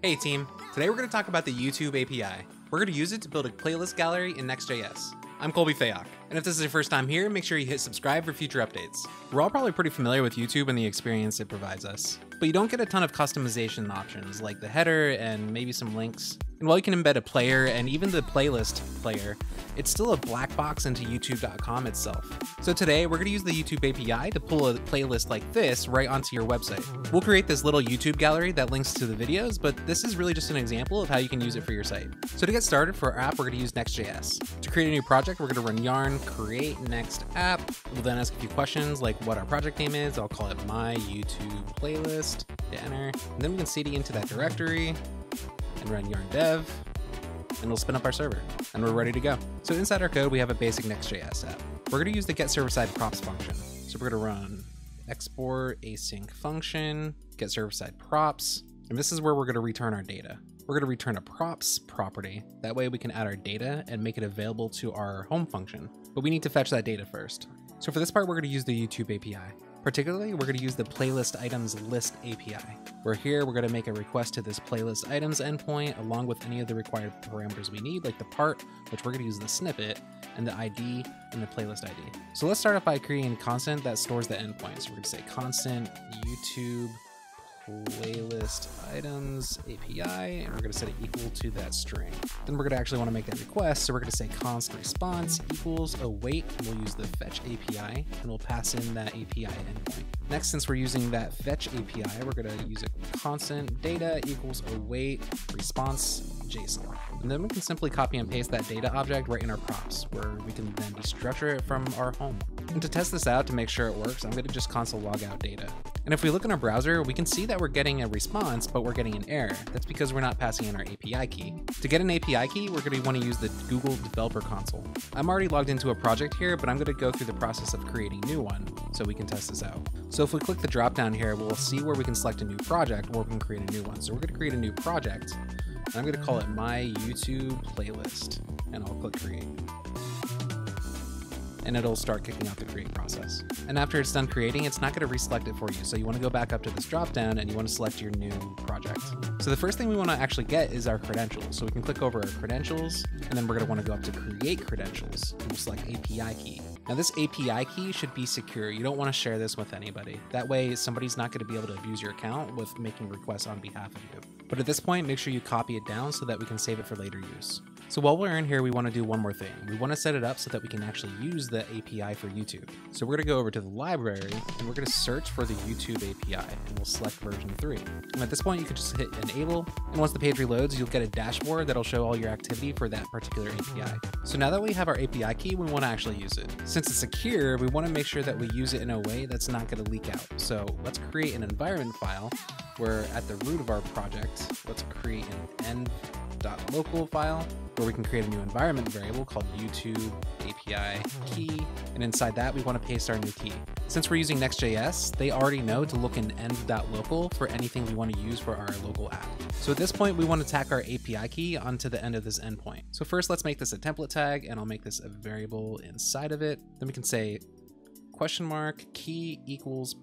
Hey team, today we're going to talk about the YouTube API. We're going to use it to build a playlist gallery in Next.js. I'm Colby Fayock, and if this is your first time here, make sure you hit subscribe for future updates. We're all probably pretty familiar with YouTube and the experience it provides us, but you don't get a ton of customization options like the header and maybe some links. And while you can embed a player and even the playlist player, it's still a black box into youtube.com itself. So today we're going to use the YouTube API to pull a playlist like this right onto your website. We'll create this little YouTube gallery that links to the videos, but this is really just an example of how you can use it for your site. So to get started for our app, we're going to use Next.js. To create a new project, we're going to run yarn create next app. We'll then ask a few questions like what our project name is. I'll call it my YouTube playlist. Hit enter. And then we can cd into that directory and run yarn dev and it'll spin up our server and we're ready to go. So inside our code, we have a basic Next.js app. We're gonna use the get server side props function. So we're gonna run export async function, get server side props, and this is where we're gonna return our data. We're gonna return a props property. That way we can add our data and make it available to our home function, but we need to fetch that data first. So for this part, we're gonna use the YouTube API. Particularly, we're going to use the playlist items list API. We're here, we're going to make a request to this playlist items endpoint along with any of the required parameters we need, like the part, which we're going to use the snippet, and the ID and the playlist ID. So let's start off by creating a constant that stores the endpoint. So we're going to say constant YouTube playlist items API, and we're going to set it equal to that string. Then we're going to actually want to make that request, so we're going to say const response equals await, and we'll use the fetch API, and we'll pass in that API endpoint. Next, since we're using that fetch API, we're going to use a constant data equals await response JSON. And then we can simply copy and paste that data object right in our props, where we can then destructure it from our home. And to test this out to make sure it works, I'm going to just console log out data. And if we look in our browser, we can see that we're getting a response, but we're getting an error. That's because we're not passing in our API key. To get an API key, we're going to want to use the Google Developer Console. I'm already logged into a project here, but I'm going to go through the process of creating a new one so we can test this out. So if we click the drop down here, we'll see where we can select a new project or we can create a new one. So we're going to create a new project. I'm going to call it My YouTube Playlist. And I'll click Create and it'll start kicking off the create process. And after it's done creating, it's not going to reselect it for you. So you want to go back up to this dropdown and you want to select your new project. So the first thing we want to actually get is our credentials. So we can click over our credentials and then we're going to want to go up to create credentials and we'll select API key. Now this API key should be secure. You don't want to share this with anybody. That way somebody's not going to be able to abuse your account with making requests on behalf of you. But at this point, make sure you copy it down so that we can save it for later use. So while we're in here, we want to do one more thing. We want to set it up so that we can actually use the API for YouTube. So we're going to go over to the library and we're going to search for the YouTube API and we'll select version 3. And at this point, you can just hit enable. And once the page reloads, you'll get a dashboard that'll show all your activity for that particular API. So now that we have our API key, we want to actually use it. Since it's secure, we want to make sure that we use it in a way that's not going to leak out. So let's create an environment file where at the root of our project, let's create an env.local file where we can create a new environment variable called YouTube API key. And inside that, we want to paste our new key. Since we're using Next.js, they already know to look in env.local for anything we want to use for our local app. So at this point, we want to tack our API key onto the end of this endpoint. So first, let's make this a template tag, and I'll make this a variable inside of it. Then we can say question mark key equals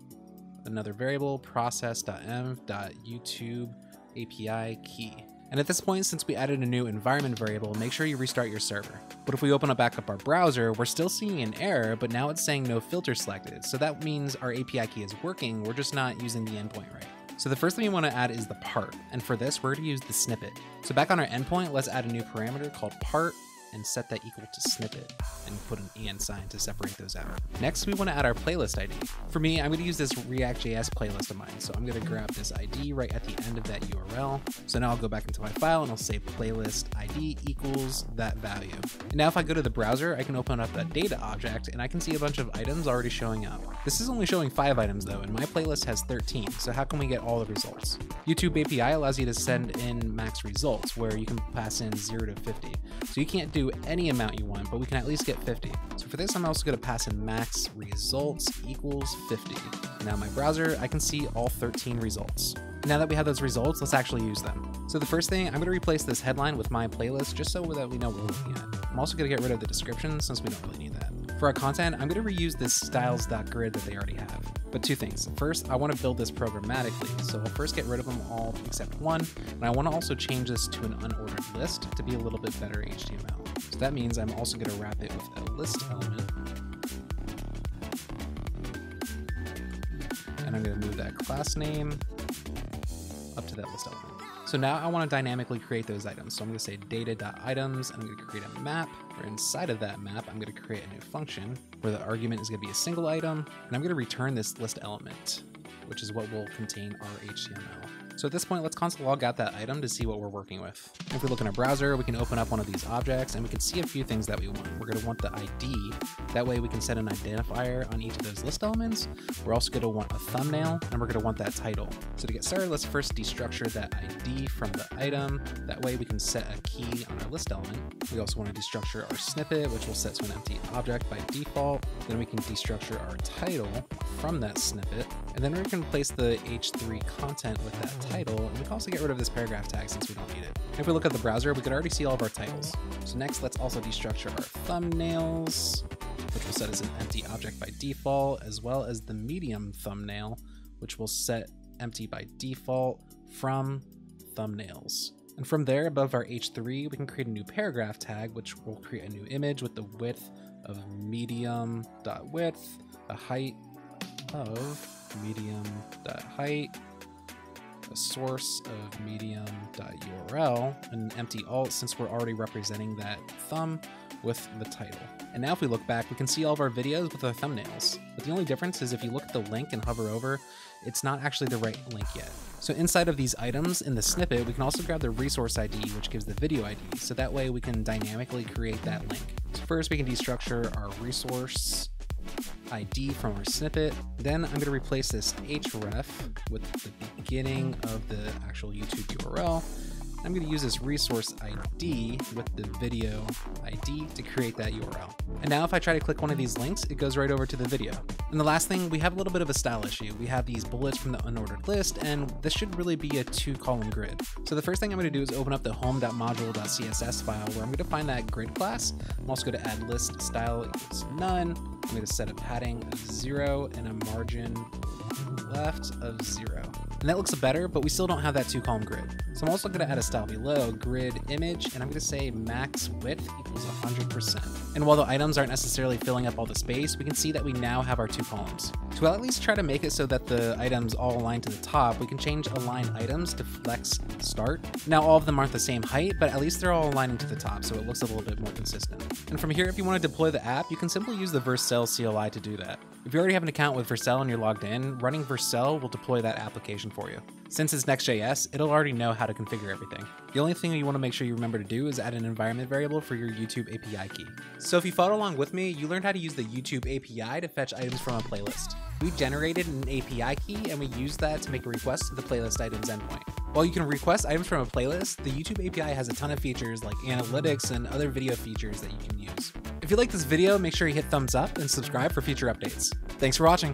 another variable process.env.youtube API key. And at this point, since we added a new environment variable, make sure you restart your server. But if we open up back up our browser, we're still seeing an error, but now it's saying no filter selected. So that means our API key is working, we're just not using the endpoint right. So the first thing we want to add is the part, and for this, we're going to use the snippet. So back on our endpoint, let's add a new parameter called part and set that equal to snippet and put an and sign to separate those out. Next, we want to add our playlist ID. For me, I'm going to use this React.js playlist of mine. So I'm going to grab this ID right at the end of that URL. So now I'll go back into my file and I'll say playlist ID equals that value. And now if I go to the browser, I can open up that data object and I can see a bunch of items already showing up. This is only showing five items though, and my playlist has 13. So how can we get all the results? YouTube API allows you to send in max results where you can pass in zero to 50. So you can't do any amount you want, but we can at least get 50. So for this, I'm also gonna pass in max results equals 50. Now my browser, I can see all 13 results. Now that we have those results, let's actually use them. So the first thing, I'm gonna replace this headline with my playlist just so that we know what we're looking at. I'm also gonna get rid of the description since we don't really need that. For our content, I'm gonna reuse this styles.grid that they already have. But two things. First, I want to build this programmatically, so I'll first get rid of them all except one, and I want to also change this to an unordered list to be a little bit better HTML. So that means I'm also going to wrap it with a list element. And I'm going to move that class name up to that list element. So now I want to dynamically create those items. So I'm going to say data.items, and I'm going to create a map, where inside of that map, I'm going to create a new function where the argument is going to be a single item, and I'm going to return this list element, which is what will contain our HTML. So at this point, let's console log out that item to see what we're working with. If we look in our browser, we can open up one of these objects and we can see a few things that we want. We're gonna want the ID. That way we can set an identifier on each of those list elements. We're also gonna want a thumbnail and we're gonna want that title. So to get started, let's first destructure that ID from the item. That way we can set a key on our list element. We also wanna destructure our snippet, which will set to an empty object by default. Then we can destructure our title from that snippet. And then we can place the H3 content with that title, and we can also get rid of this paragraph tag since we don't need it. If we look at the browser, we can already see all of our titles. So next, let's also destructure our thumbnails, which will set as an empty object by default, as well as the medium thumbnail, which will set empty by default from thumbnails. And from there, above our H3, we can create a new paragraph tag, which will create a new image with the width of medium.width, a height of medium.height, a source of medium.url, and an empty alt since we're already representing that thumb with the title. And now if we look back, we can see all of our videos with our thumbnails. But the only difference is if you look at the link and hover over, it's not actually the right link yet. So inside of these items in the snippet, we can also grab the resource ID, which gives the video ID. So that way we can dynamically create that link. So first we can destructure our resource ID from our snippet. Then I'm going to replace this href with the beginning of the actual YouTube URL. I'm going to use this resource ID with the video ID to create that URL. And now if I try to click one of these links, it goes right over to the video. And the last thing, we have a little bit of a style issue. We have these bullets from the unordered list, and this should really be a two column grid. So the first thing I'm going to do is open up the home.module.css file where I'm going to find that grid class. I'm also going to add list style equals none. I'm going to set a padding of zero and a margin left of zero. And that looks better, but we still don't have that two column grid. So I'm also gonna add a style below, grid image, and I'm gonna say max width equals 100%. And while the items aren't necessarily filling up all the space, we can see that we now have our two columns. To at least try to make it so that the items all align to the top, we can change align items to flex start. Now all of them aren't the same height, but at least they're all aligning to the top, so it looks a little bit more consistent. And from here, if you want to deploy the app, you can simply use the Vercel CLI to do that. If you already have an account with Vercel and you're logged in, running Vercel will deploy that application for you. Since it's Next.js, it'll already know how to configure everything. The only thing you want to make sure you remember to do is add an environment variable for your YouTube API key. So if you followed along with me, you learned how to use the YouTube API to fetch items from a playlist. We generated an API key and we used that to make a request to the playlist items endpoint. While you can request items from a playlist, the YouTube API has a ton of features like analytics and other video features that you can use. If you like this video, make sure you hit thumbs up and subscribe for future updates. Thanks for watching.